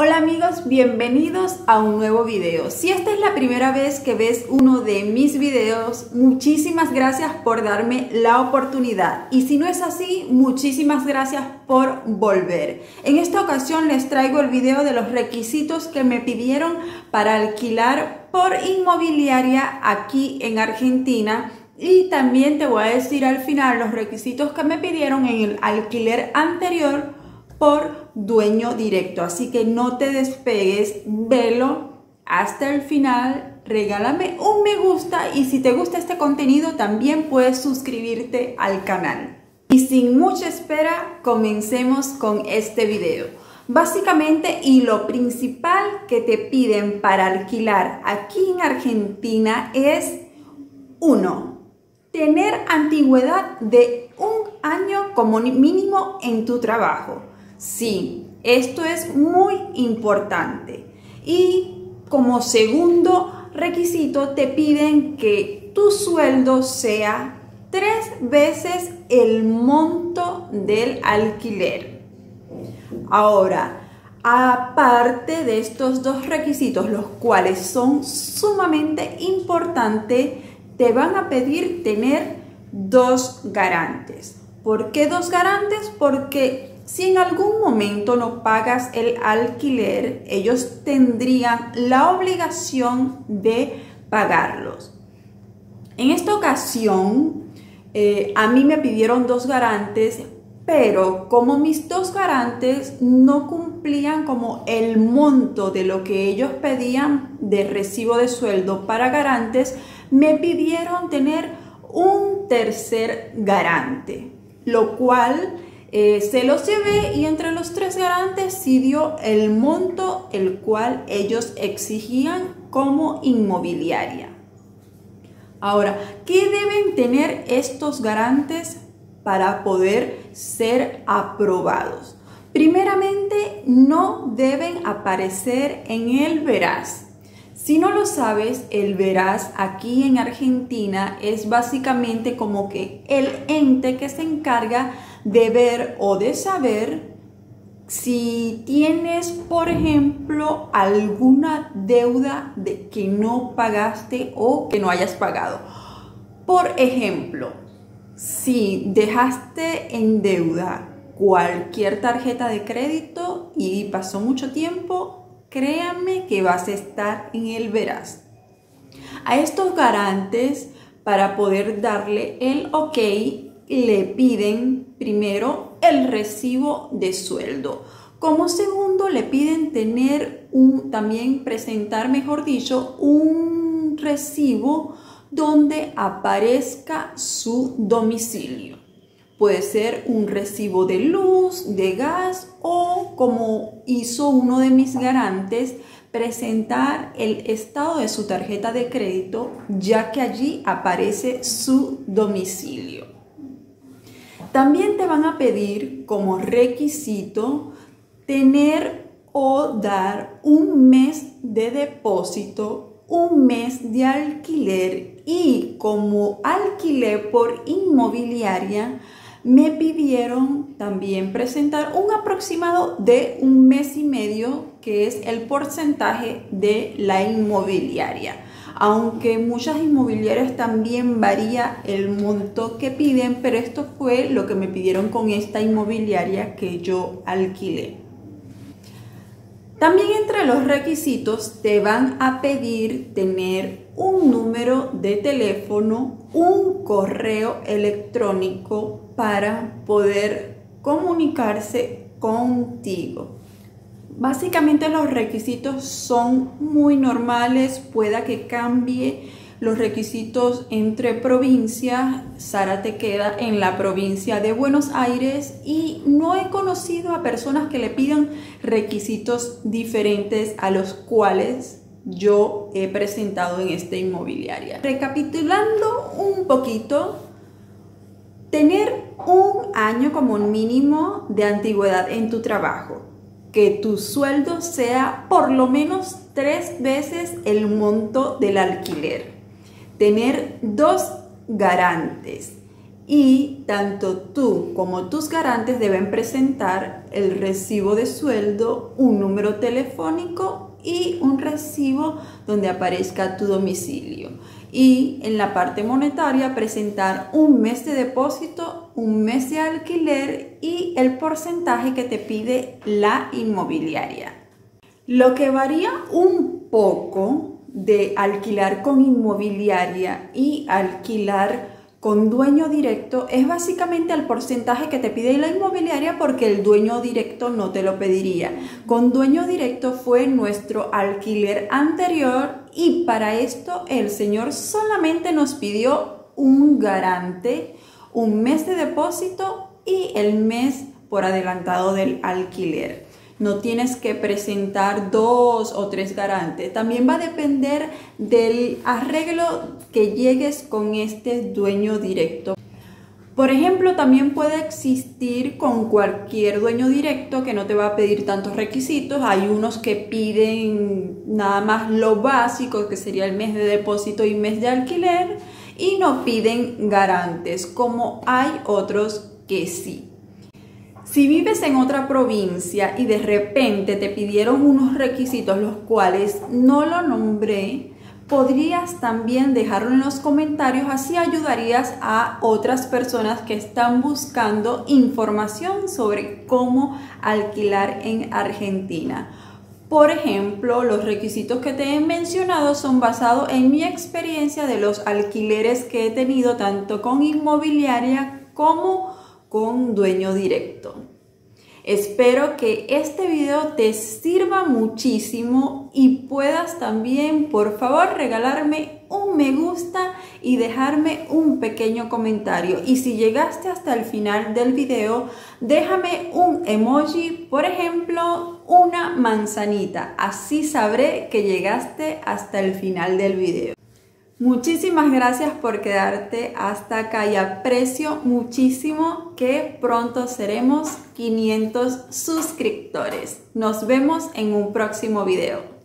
Hola amigos, bienvenidos a un nuevo video. Si esta es la primera vez que ves uno de mis videos, muchísimas gracias por darme la oportunidad. Y si no es así, muchísimas gracias por volver. En esta ocasión les traigo el video de los requisitos que me pidieron para alquilar por inmobiliaria aquí en Argentina. Y también te voy a decir al final los requisitos que me pidieron en el alquiler anterior por dueño directo. Así que no te despegues, velo hasta el final, regálame un me gusta y si te gusta este contenido también puedes suscribirte al canal. Y sin mucha espera, comencemos con este video. Básicamente y lo principal que te piden para alquilar aquí en Argentina es uno, Tener antigüedad de un año como mínimo en tu trabajo. Sí, esto es muy importante. Y como segundo requisito te piden que tu sueldo sea tres veces el monto del alquiler. Ahora, aparte de estos dos requisitos, los cuales son sumamente importantes, te van a pedir tener dos garantes. ¿Por qué dos garantes? Porque si en algún momento no pagas el alquiler, ellos tendrían la obligación de pagarlos. En esta ocasión, eh, a mí me pidieron dos garantes, pero como mis dos garantes no cumplían como el monto de lo que ellos pedían de recibo de sueldo para garantes, me pidieron tener un tercer garante, lo cual eh, se los llevé y entre los tres garantes sí dio el monto el cual ellos exigían como inmobiliaria. Ahora, ¿qué deben tener estos garantes para poder ser aprobados? Primeramente, no deben aparecer en el veraz. Si no lo sabes, el veraz aquí en Argentina es básicamente como que el ente que se encarga de ver o de saber si tienes, por ejemplo, alguna deuda de que no pagaste o que no hayas pagado. Por ejemplo, si dejaste en deuda cualquier tarjeta de crédito y pasó mucho tiempo, créanme que vas a estar en el veraz. A estos garantes, para poder darle el ok, le piden primero el recibo de sueldo. Como segundo, le piden tener un, también presentar, mejor dicho, un recibo donde aparezca su domicilio. Puede ser un recibo de luz, de gas o como hizo uno de mis garantes, presentar el estado de su tarjeta de crédito ya que allí aparece su domicilio. También te van a pedir como requisito tener o dar un mes de depósito, un mes de alquiler y como alquiler por inmobiliaria, me pidieron también presentar un aproximado de un mes y medio, que es el porcentaje de la inmobiliaria aunque muchas inmobiliarias también varía el monto que piden, pero esto fue lo que me pidieron con esta inmobiliaria que yo alquilé. También entre los requisitos te van a pedir tener un número de teléfono, un correo electrónico para poder comunicarse contigo. Básicamente los requisitos son muy normales, pueda que cambie los requisitos entre provincias. Sara te queda en la provincia de Buenos Aires y no he conocido a personas que le pidan requisitos diferentes a los cuales yo he presentado en esta inmobiliaria. Recapitulando un poquito, tener un año como mínimo de antigüedad en tu trabajo que tu sueldo sea por lo menos tres veces el monto del alquiler. Tener dos garantes y tanto tú como tus garantes deben presentar el recibo de sueldo, un número telefónico y un recibo donde aparezca tu domicilio. Y en la parte monetaria presentar un mes de depósito, un mes de alquiler y el porcentaje que te pide la inmobiliaria. Lo que varía un poco de alquilar con inmobiliaria y alquilar con dueño directo es básicamente el porcentaje que te pide la inmobiliaria porque el dueño directo no te lo pediría. Con dueño directo fue nuestro alquiler anterior y para esto el señor solamente nos pidió un garante, un mes de depósito y el mes por adelantado del alquiler no tienes que presentar dos o tres garantes. También va a depender del arreglo que llegues con este dueño directo. Por ejemplo, también puede existir con cualquier dueño directo que no te va a pedir tantos requisitos. Hay unos que piden nada más lo básico, que sería el mes de depósito y mes de alquiler, y no piden garantes, como hay otros que sí. Si vives en otra provincia y de repente te pidieron unos requisitos los cuales no lo nombré, podrías también dejarlo en los comentarios, así ayudarías a otras personas que están buscando información sobre cómo alquilar en Argentina. Por ejemplo, los requisitos que te he mencionado son basados en mi experiencia de los alquileres que he tenido tanto con inmobiliaria como con dueño directo. Espero que este video te sirva muchísimo y puedas también, por favor, regalarme un me gusta y dejarme un pequeño comentario. Y si llegaste hasta el final del video, déjame un emoji, por ejemplo, una manzanita. Así sabré que llegaste hasta el final del video. Muchísimas gracias por quedarte hasta acá y aprecio muchísimo que pronto seremos 500 suscriptores. Nos vemos en un próximo video.